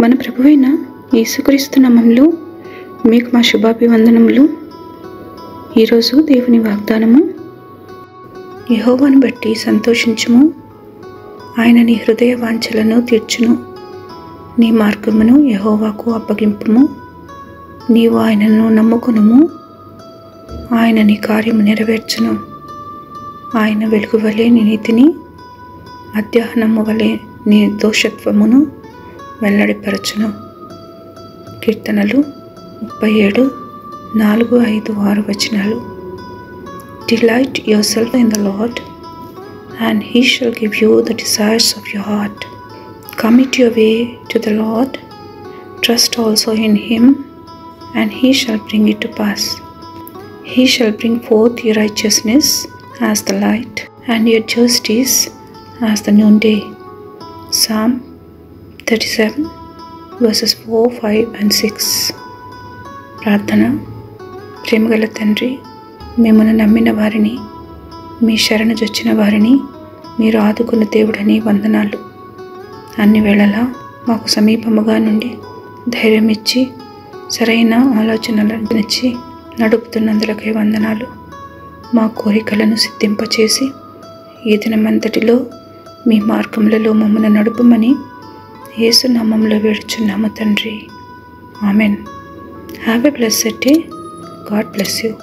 మన ప్రభువైన యేసుక్రీస్తు నామంలో మీకు మా శుభాభివందనములు. ఈరోజు దేవుని వాగ్దానము యహోవాను బట్టి సంతోషించుము. ఆయన నీ హృదయ వాంఛలను తీర్చును. నీ మార్గమును యహోవాకు అప్పగింపుము. నీవు ఆయనను నమ్ముకునుము. ఆయన నీ కార్యము నెరవేర్చును. ఆయన వెలుగు వలె నీ నీతిని మధ్యాహ్నము వలె నీ దోషత్వమును వెల్లడిపరచును కీర్తనలు ముప్పై ఏడు నాలుగు ఐదు ఆరు వచనాలు delight yourself in the Lord and he shall give you the desires of your heart commit your way to the Lord trust also in him and he shall bring it to pass he shall bring forth your righteousness as the light and your justice as the noon day. Psalm 37 verses 4, 5 and 6. ప్రార్థన. ప్రేమగల తండ్రి మిమ్మల్ని నమ్మిన వారిని మీ శరణు జొచ్చిన వారిని మీరు ఆదుకున్న దేవుడని వందనాలు. అన్ని వేళలా మాకు సమీపముగా నుండి ధైర్యం ఇచ్చి సరైన ఆలోచనలను నడుపుతున్నందులకై వందనాలు. మా కోరికలను సిద్ధింపచేసి ఈ దినమంతటిలో మీ మార్గములలో మమ్మల్ని నడుపమని యేసు నామంలో వేడుచున్నాము తండ్రి. Amen. Have a blessed day. God bless you.